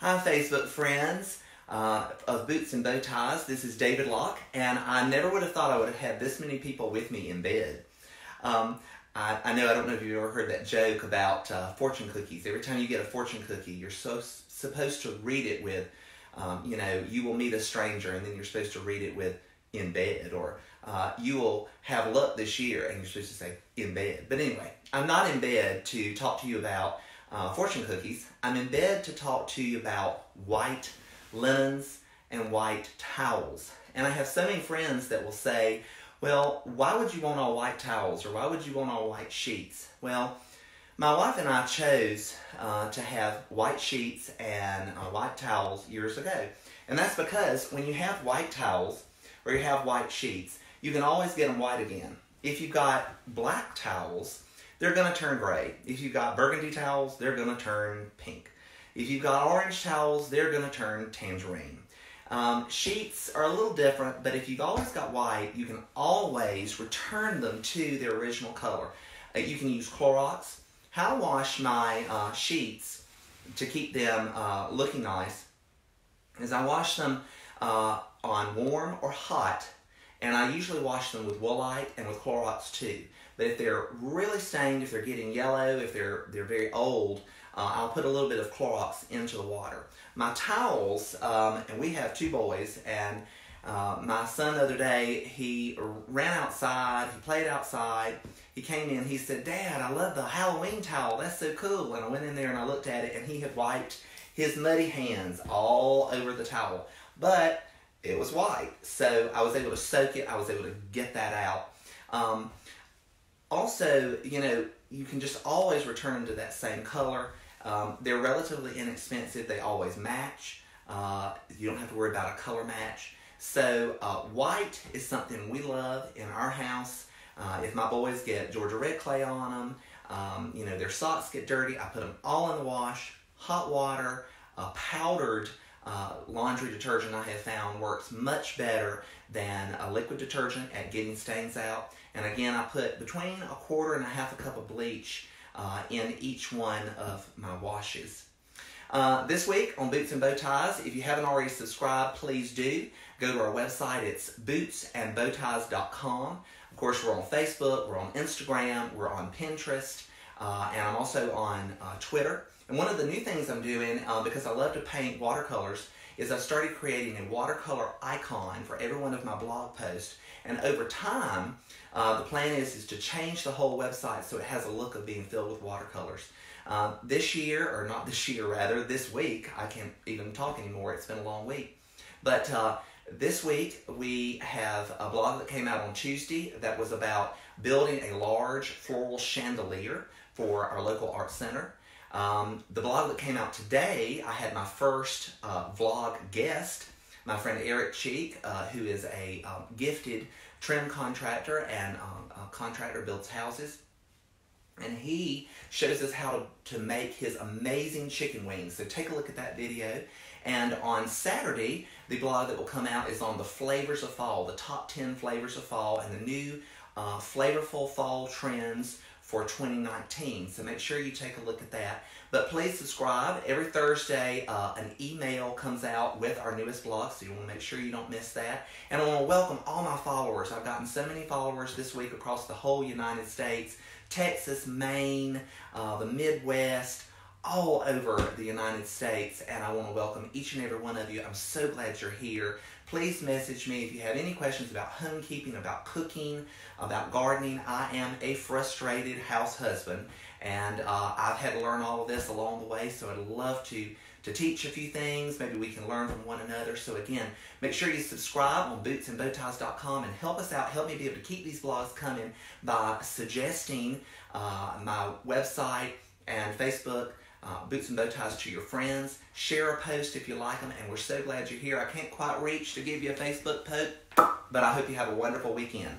Hi, Facebook friends uh, of Boots and Bow Ties. This is David Locke, and I never would have thought I would have had this many people with me in bed. Um, I, I, know I don't know if you've ever heard that joke about uh, fortune cookies. Every time you get a fortune cookie, you're so supposed to read it with, um, you know, you will meet a stranger, and then you're supposed to read it with in bed, or uh, you will have luck this year, and you're supposed to say in bed. But anyway, I'm not in bed to talk to you about uh, fortune cookies. I'm in bed to talk to you about white linens and white towels. And I have so many friends that will say, well, why would you want all white towels or why would you want all white sheets? Well, my wife and I chose uh, to have white sheets and uh, white towels years ago. And that's because when you have white towels or you have white sheets, you can always get them white again. If you've got black towels, they're going to turn gray. If you've got burgundy towels, they're going to turn pink. If you've got orange towels, they're going to turn tangerine. Um, sheets are a little different, but if you've always got white, you can always return them to their original color. Uh, you can use Clorox. How to wash my uh, sheets to keep them uh, looking nice is I wash them uh, on warm or hot, and I usually wash them with Woolite and with Clorox too. But if they're really stained, if they're getting yellow, if they're they're very old, uh, I'll put a little bit of Clorox into the water. My towels, um, and we have two boys, and uh, my son the other day, he ran outside, he played outside, he came in, he said, Dad, I love the Halloween towel, that's so cool. And I went in there and I looked at it, and he had wiped his muddy hands all over the towel. But it was white, so I was able to soak it, I was able to get that out. Um, also, you know, you can just always return to that same color. Um, they're relatively inexpensive. They always match. Uh, you don't have to worry about a color match. So uh, white is something we love in our house. Uh, if my boys get Georgia red clay on them, um, you know, their socks get dirty, I put them all in the wash, hot water, powdered uh, laundry detergent I have found works much better than a liquid detergent at getting stains out. And again, I put between a quarter and a half a cup of bleach uh, in each one of my washes. Uh, this week on Boots and Bow Ties, if you haven't already subscribed, please do. Go to our website, it's bootsandbowties.com. Of course, we're on Facebook, we're on Instagram, we're on Pinterest, uh, and I'm also on uh, Twitter. And one of the new things I'm doing, uh, because I love to paint watercolors, is I started creating a watercolor icon for every one of my blog posts. And over time, uh, the plan is, is to change the whole website so it has a look of being filled with watercolors. Uh, this year, or not this year rather, this week, I can't even talk anymore, it's been a long week. But uh, this week, we have a blog that came out on Tuesday that was about building a large floral chandelier for our local art center. Um, the blog that came out today, I had my first uh, vlog guest, my friend Eric Cheek, uh, who is a um, gifted trim contractor and um, a contractor builds houses. And he shows us how to, to make his amazing chicken wings. So take a look at that video. And on Saturday, the blog that will come out is on the flavors of fall, the top 10 flavors of fall, and the new uh, flavorful fall trends for 2019. So make sure you take a look at that. But please subscribe. Every Thursday, uh, an email comes out with our newest blog, so you want to make sure you don't miss that. And I want to welcome all my followers. I've gotten so many followers this week across the whole United States Texas, Maine, uh, the Midwest, all over the United States, and I want to welcome each and every one of you. I'm so glad you're here. Please message me if you have any questions about homekeeping, about cooking, about gardening. I am a frustrated house husband, and uh, I've had to learn all of this along the way, so I'd love to to teach a few things. Maybe we can learn from one another. So again, make sure you subscribe on bootsandbowties.com and help us out. Help me be able to keep these blogs coming by suggesting uh, my website and Facebook uh, Boots and Bow Ties to your friends. Share a post if you like them, and we're so glad you're here. I can't quite reach to give you a Facebook post, but I hope you have a wonderful weekend.